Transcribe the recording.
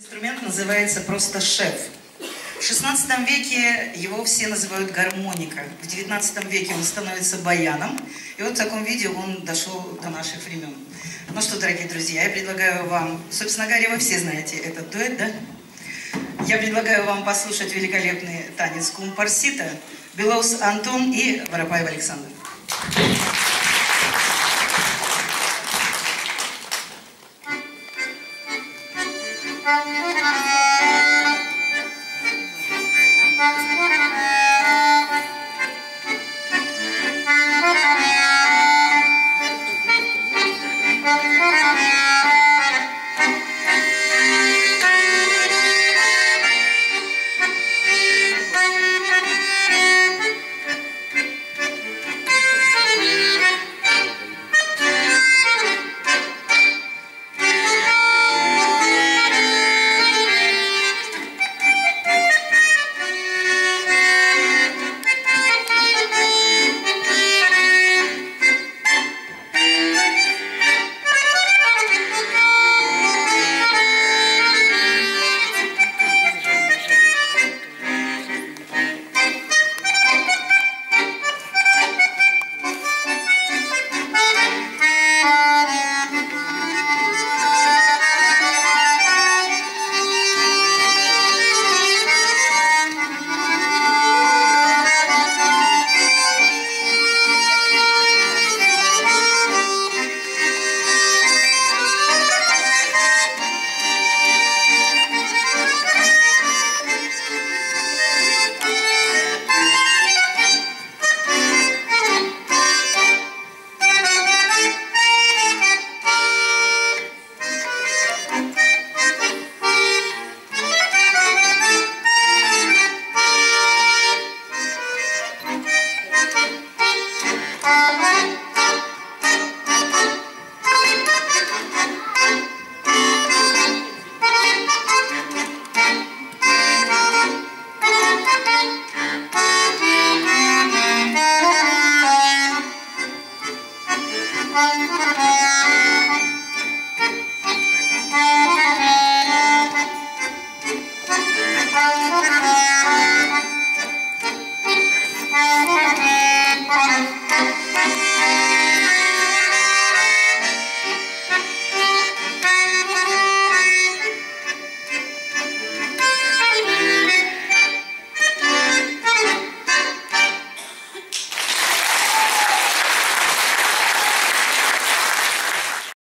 Инструмент называется просто шеф. В XVI веке его все называют гармоника. В XIX веке он становится баяном. И вот в таком виде он дошел до наших времен. Ну что, дорогие друзья, я предлагаю вам... Собственно говоря, вы все знаете этот дуэт, да? Я предлагаю вам послушать великолепный танец Кумпарсита, Белоус Антон и Воропаев Александр. Thank you. Uh-huh.